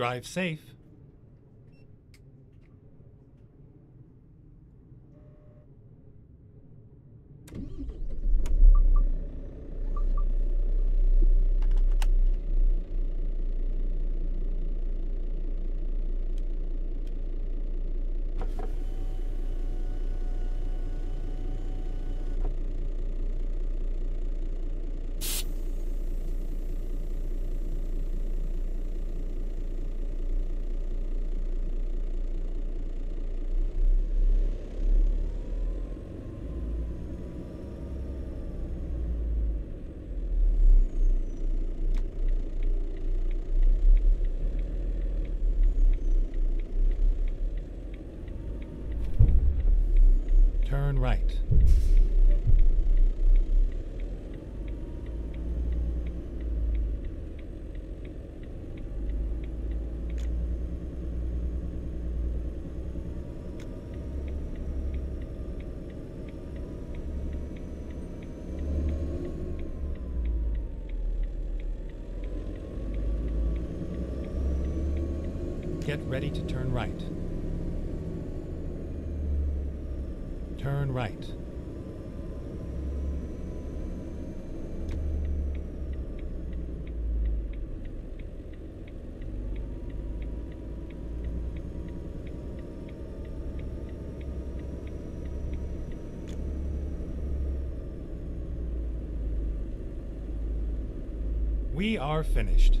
Drive safe. Turn right. Get ready to turn right. Turn right. We are finished.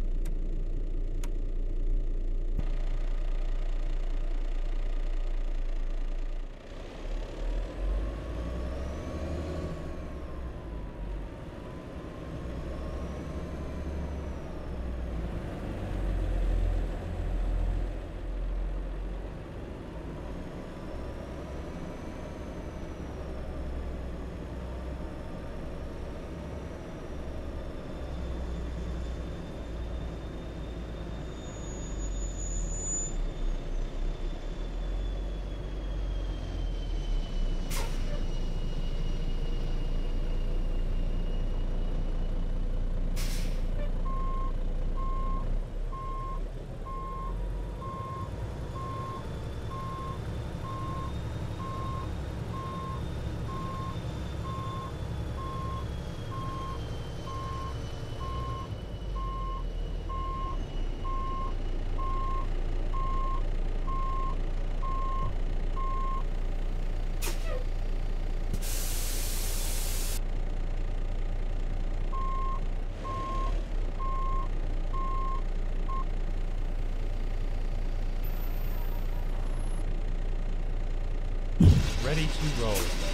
Ready to roll.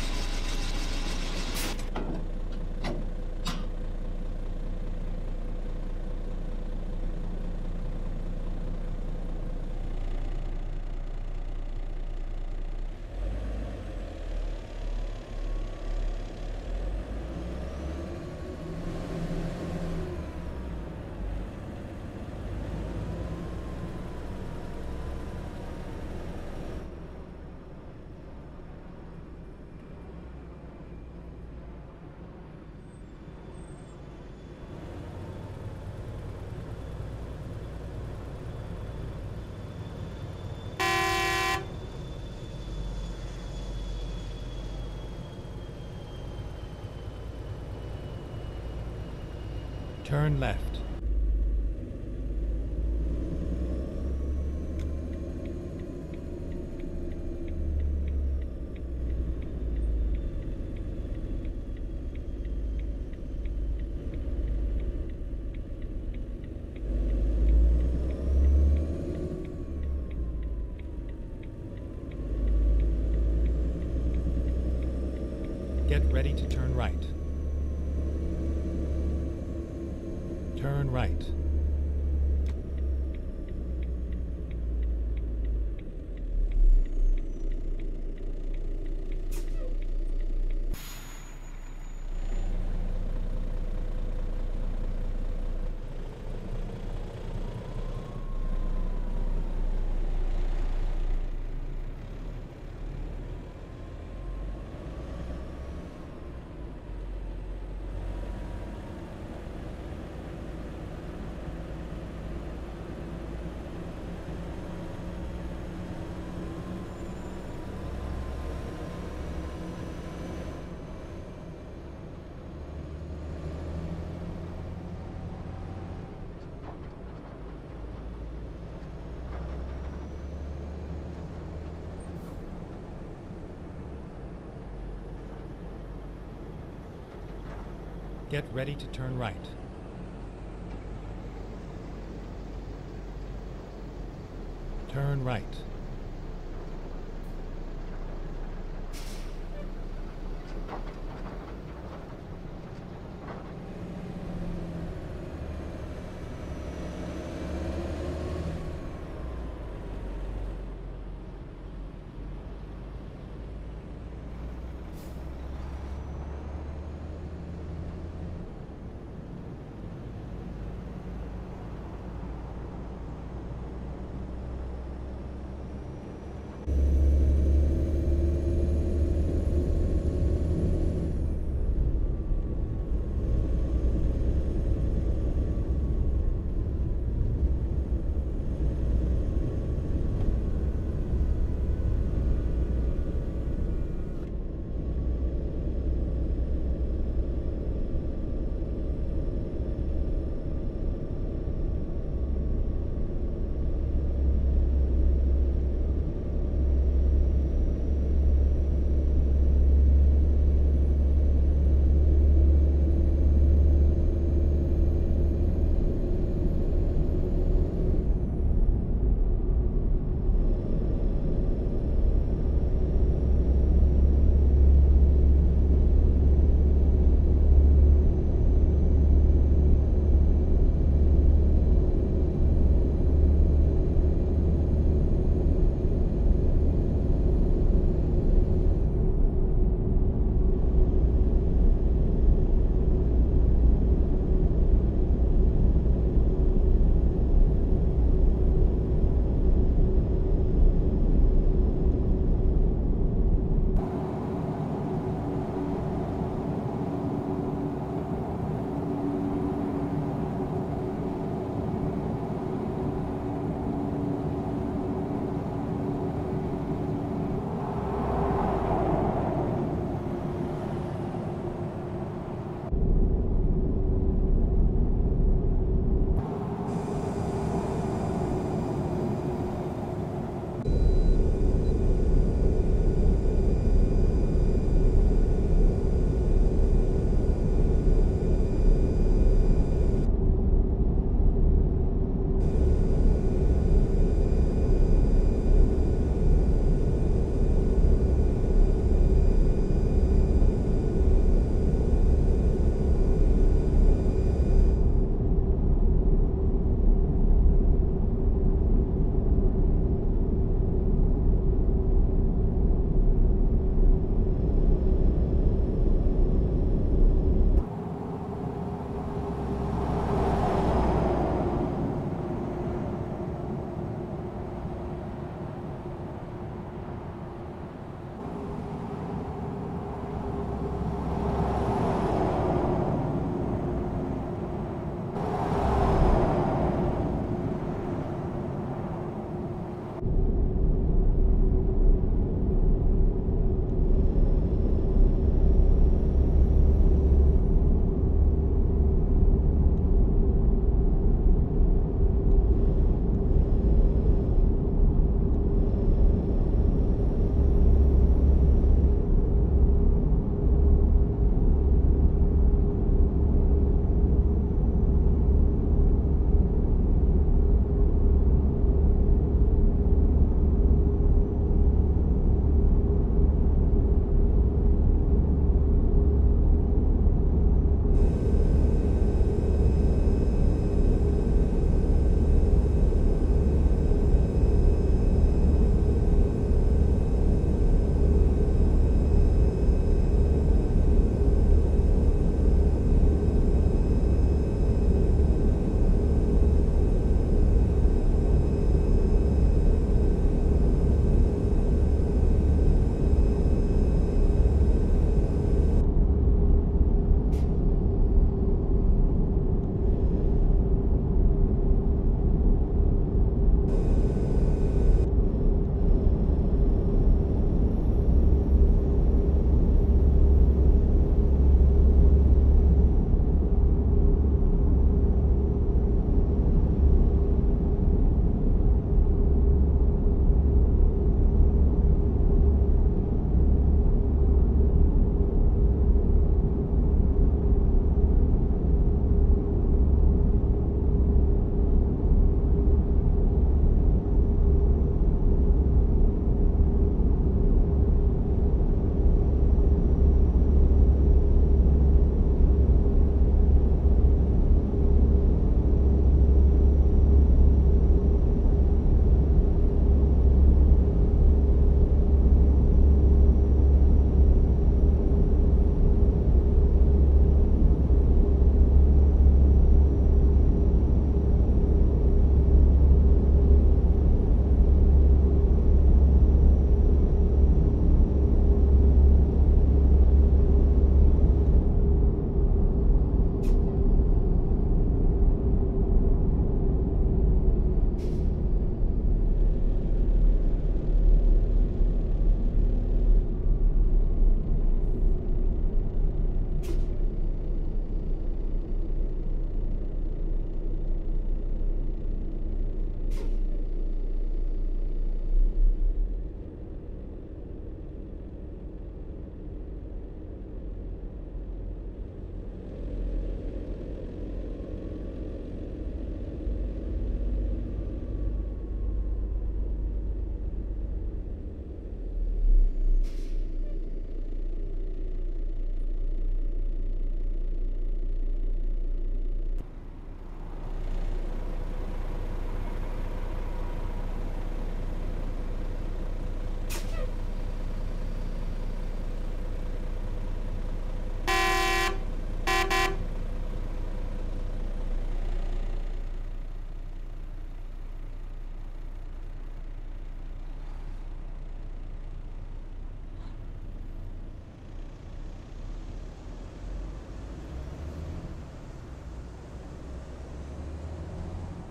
Turn left. Get ready to turn right.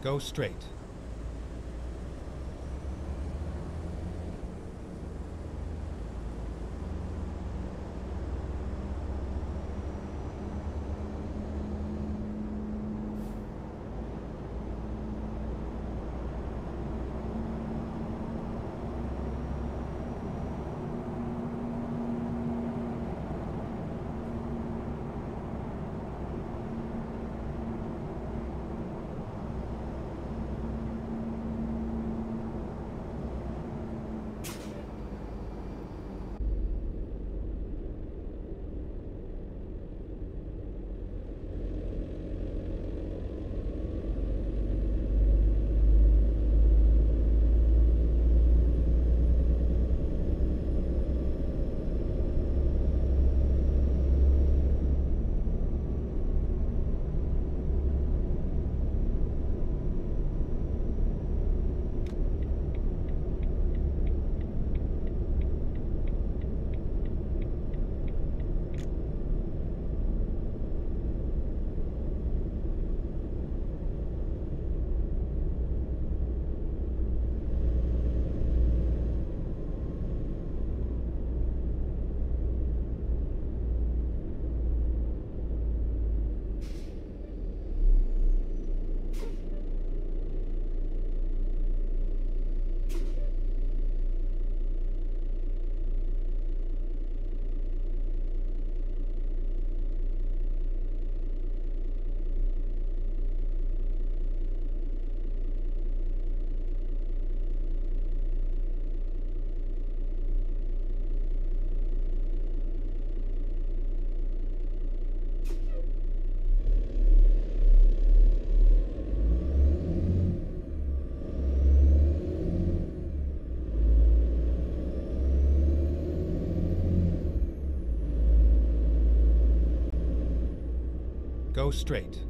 Go straight. Go straight.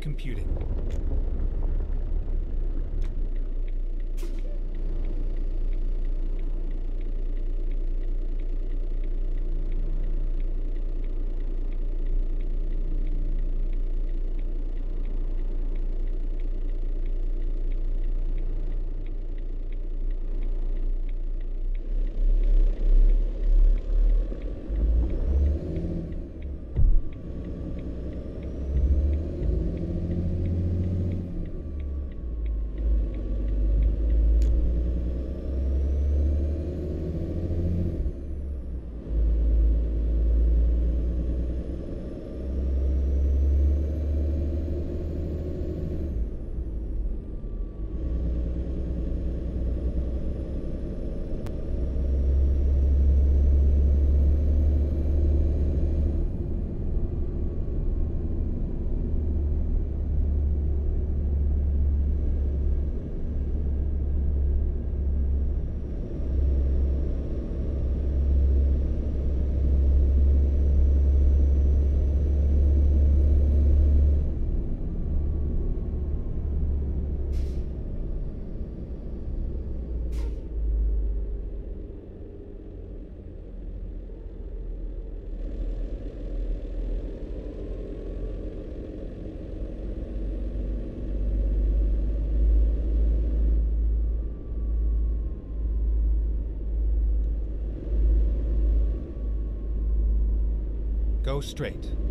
Recomputing. Go straight.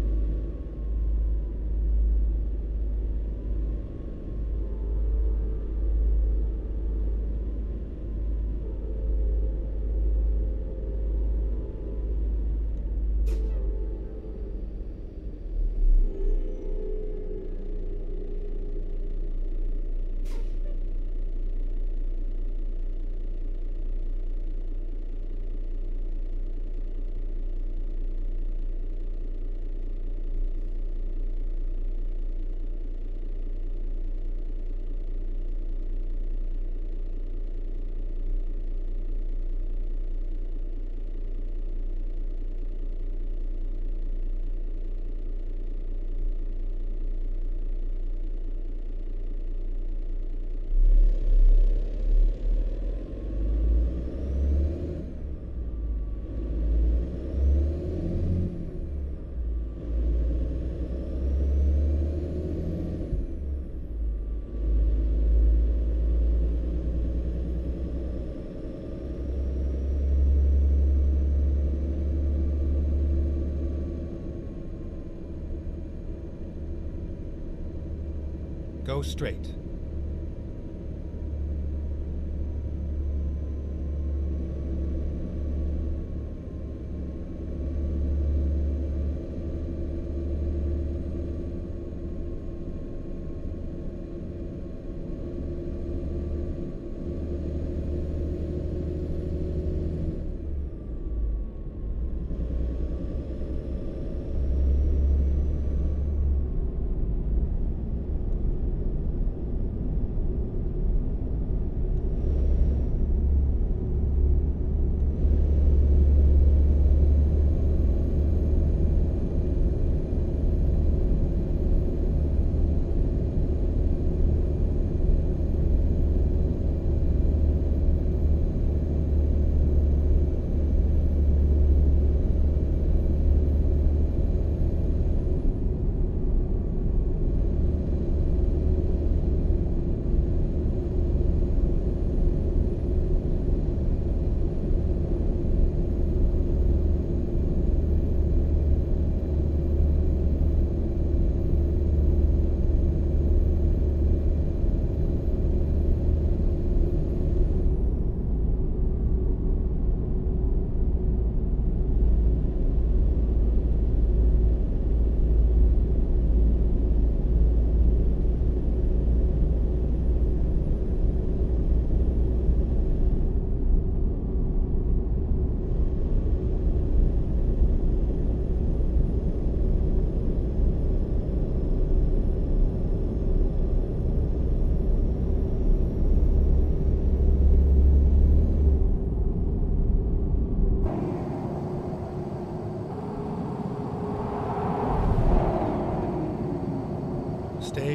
Go straight.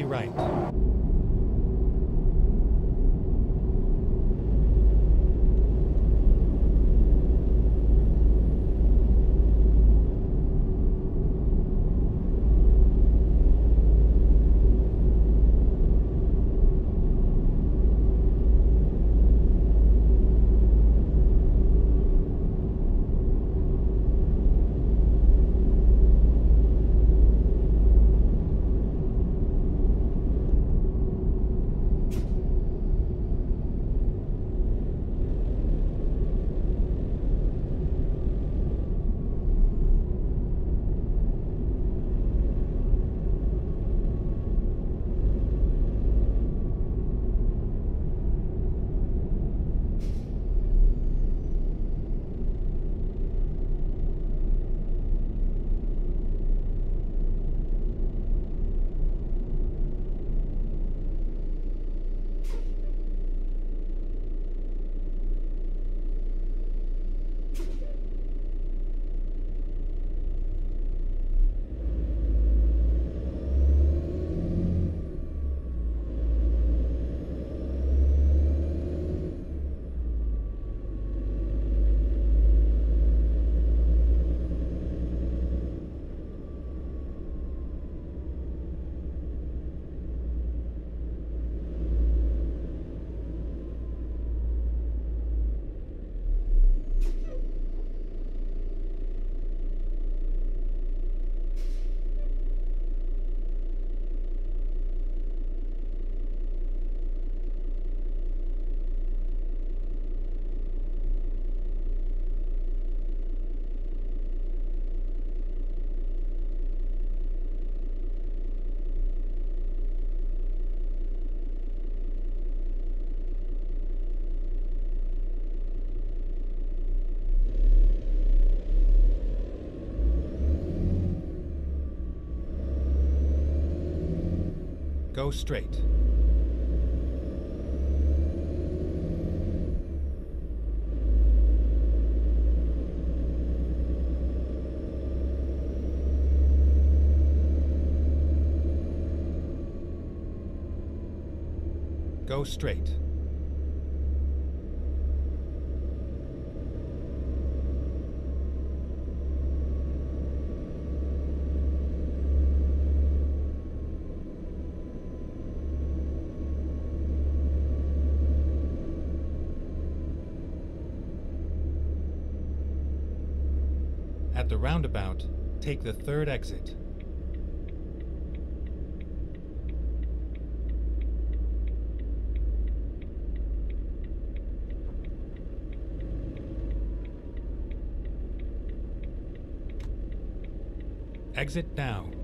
Right. Go straight. Go straight. The roundabout, take the third exit. Exit now.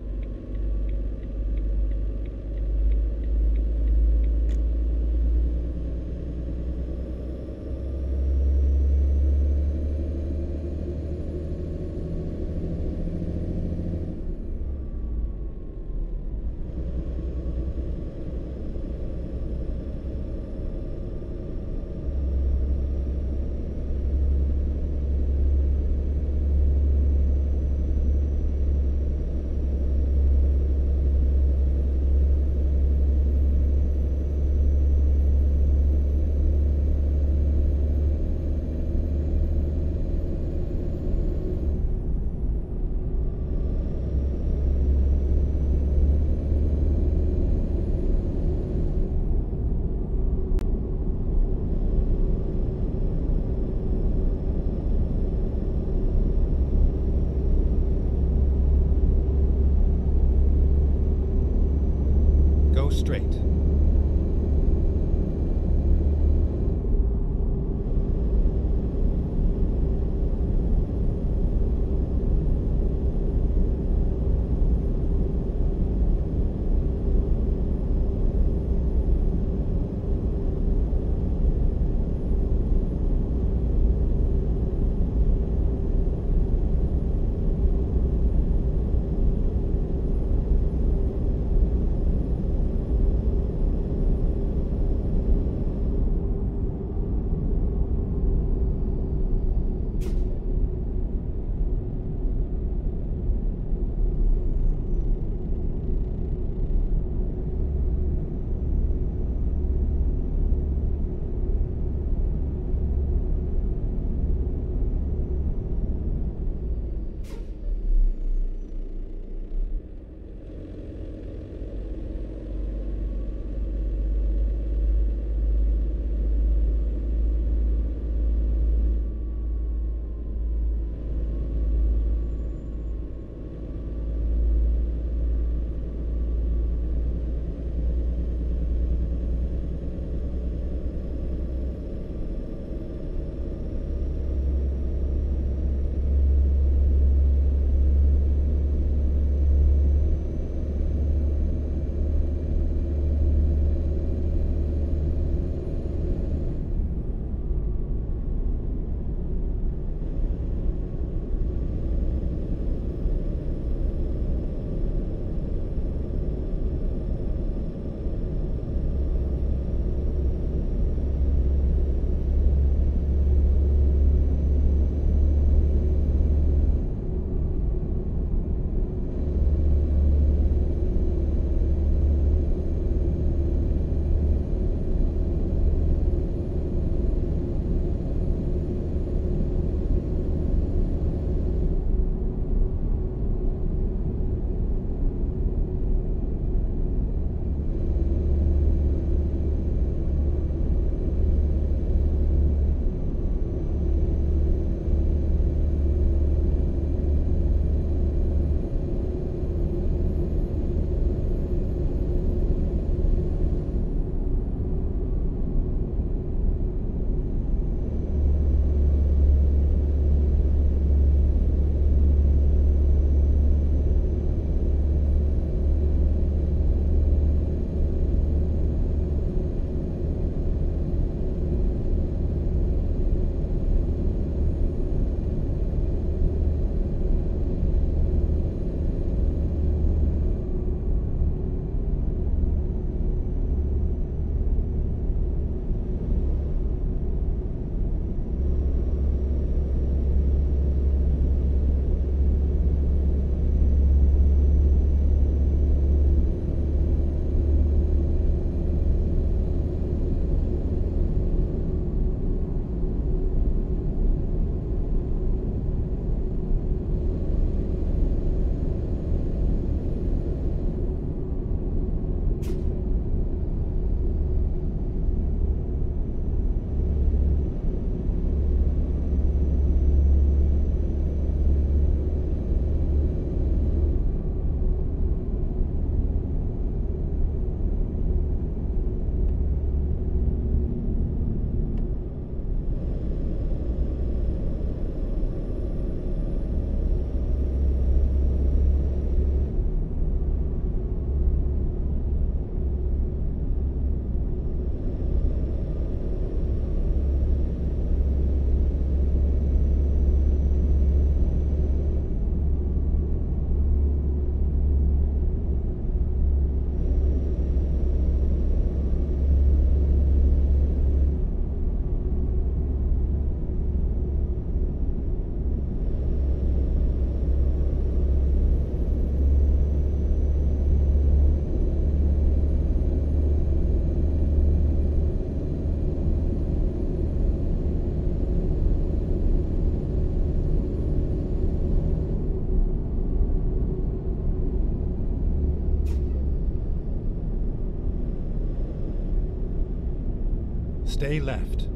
Stay left.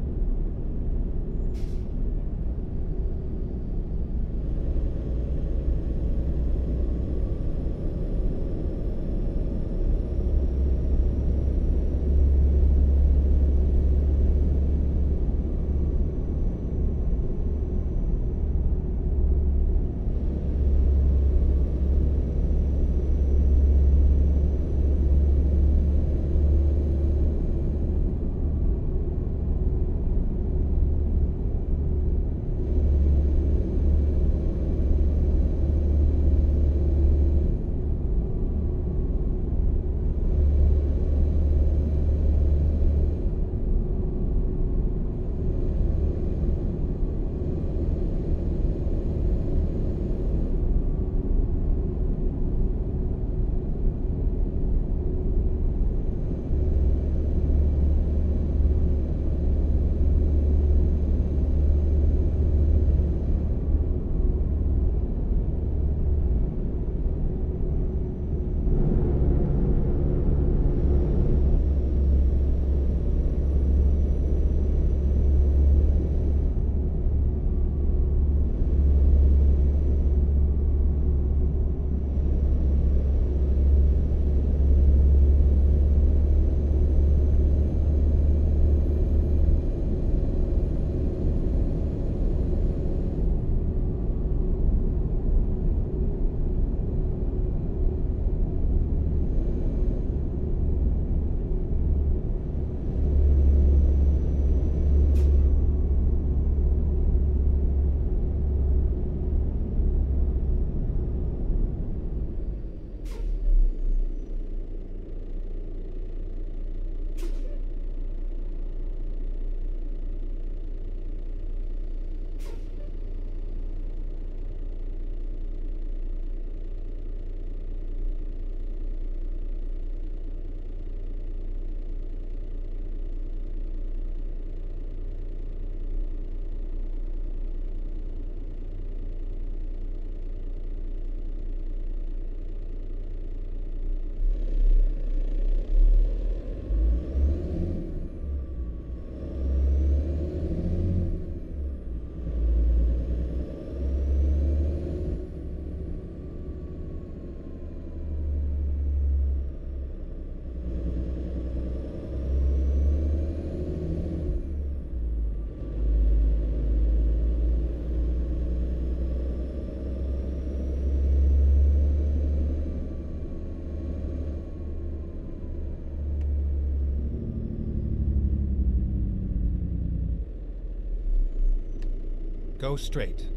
Go straight.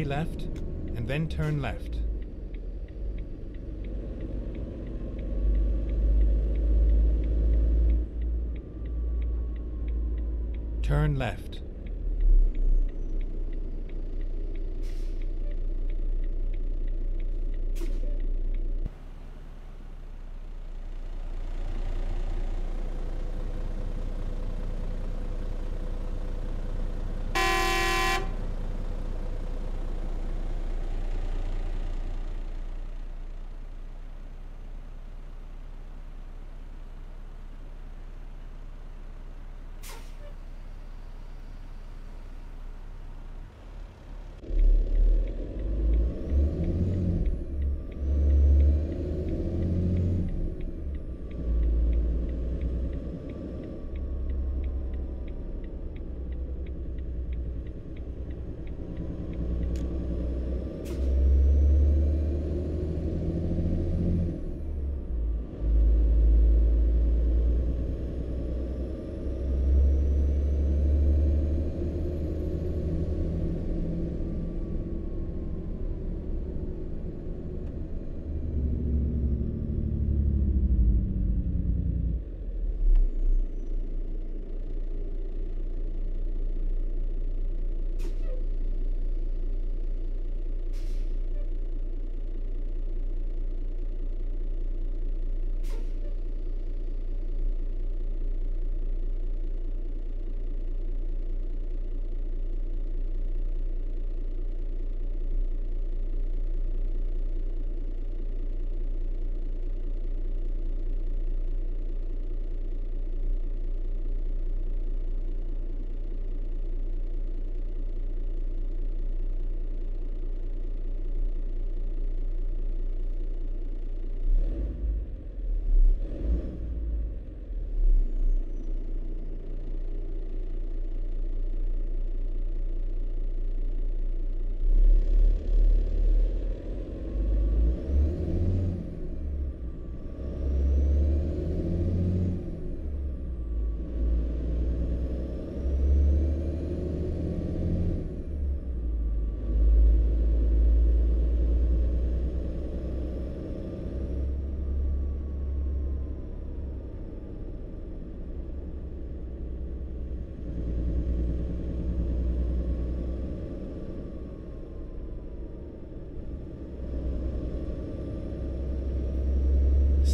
Stay left, and then turn left. Turn left.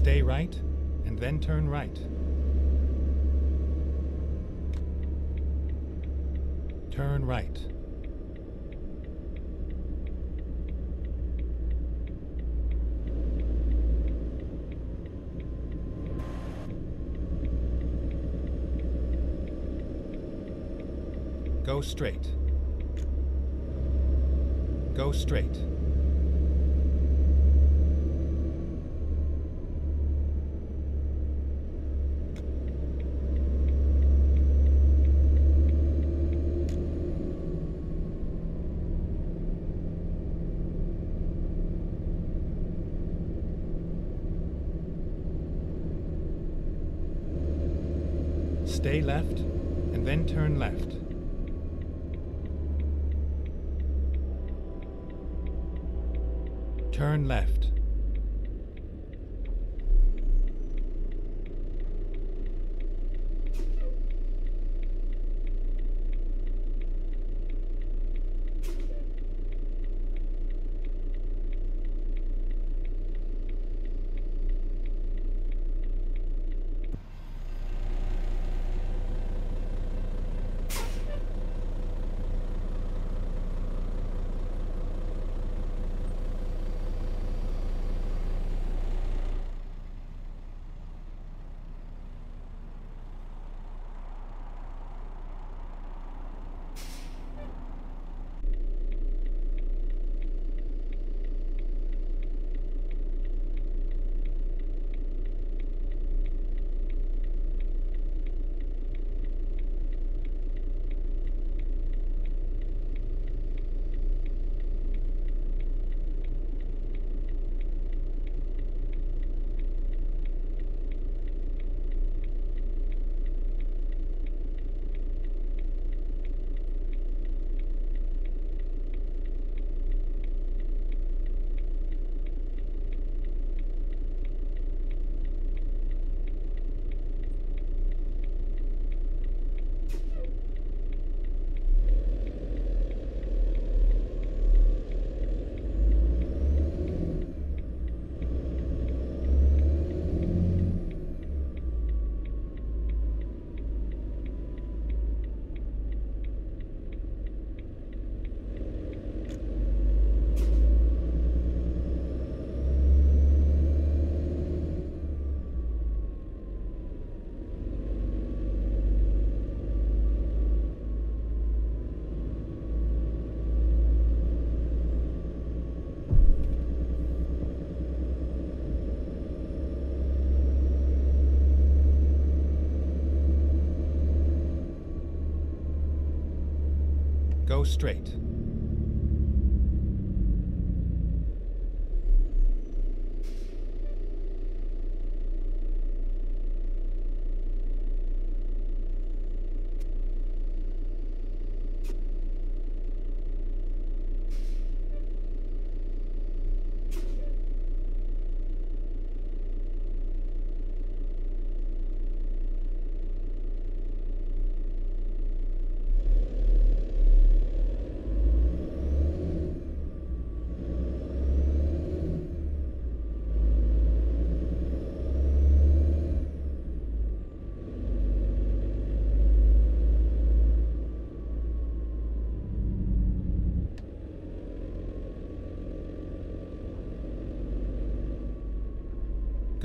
Stay right, and then turn right. Turn right. Go straight. Go straight. Stay left, straight.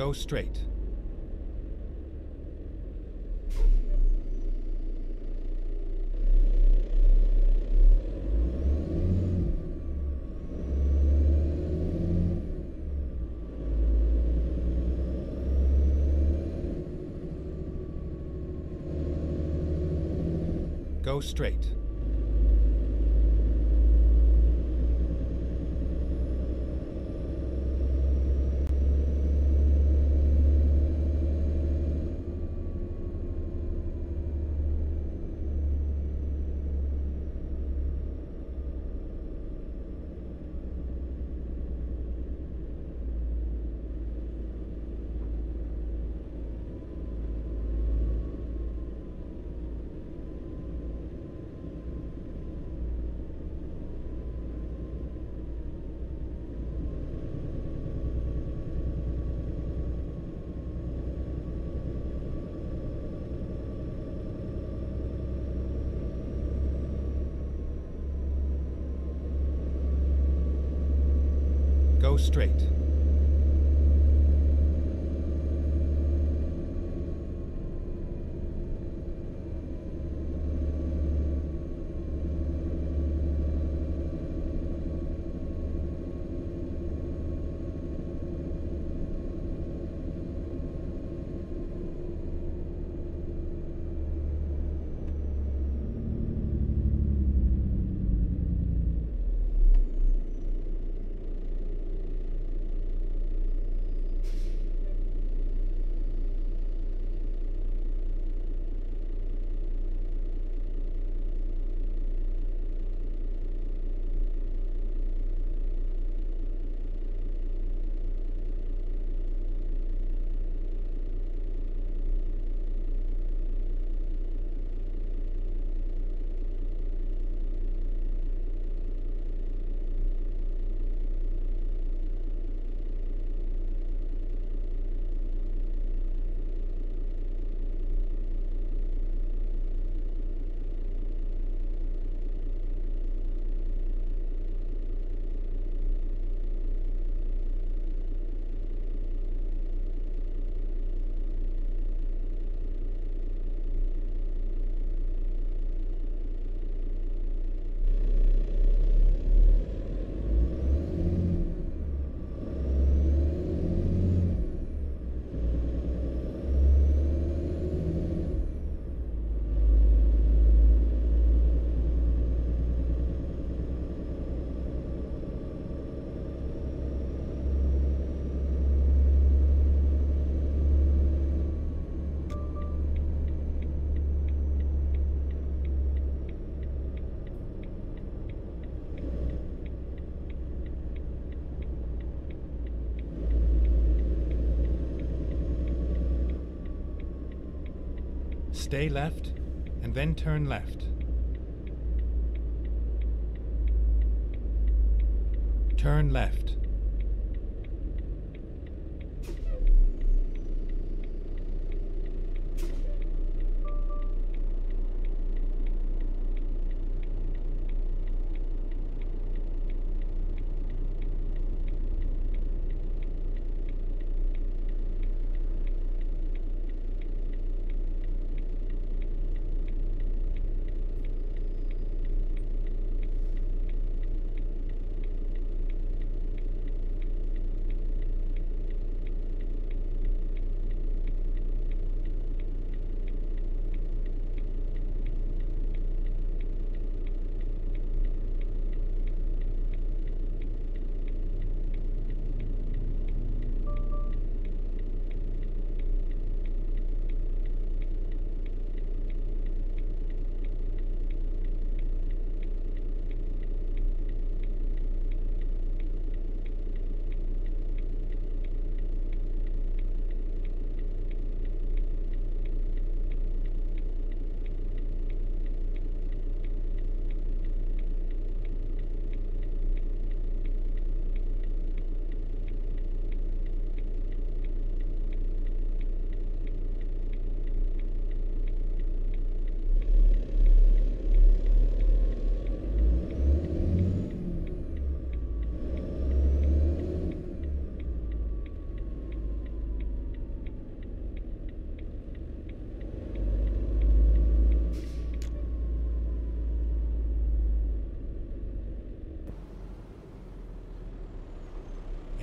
Go straight. Go straight. Go straight. Stay left, and then turn left. Turn left.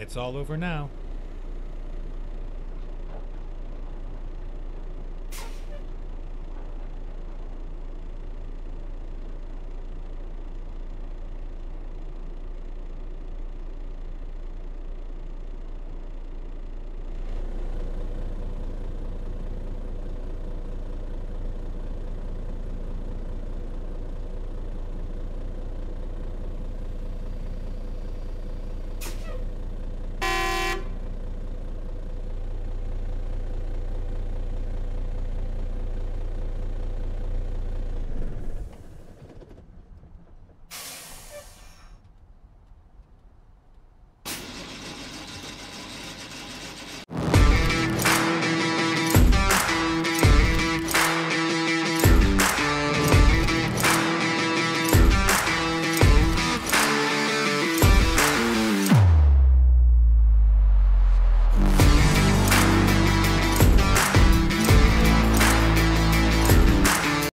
It's all over now.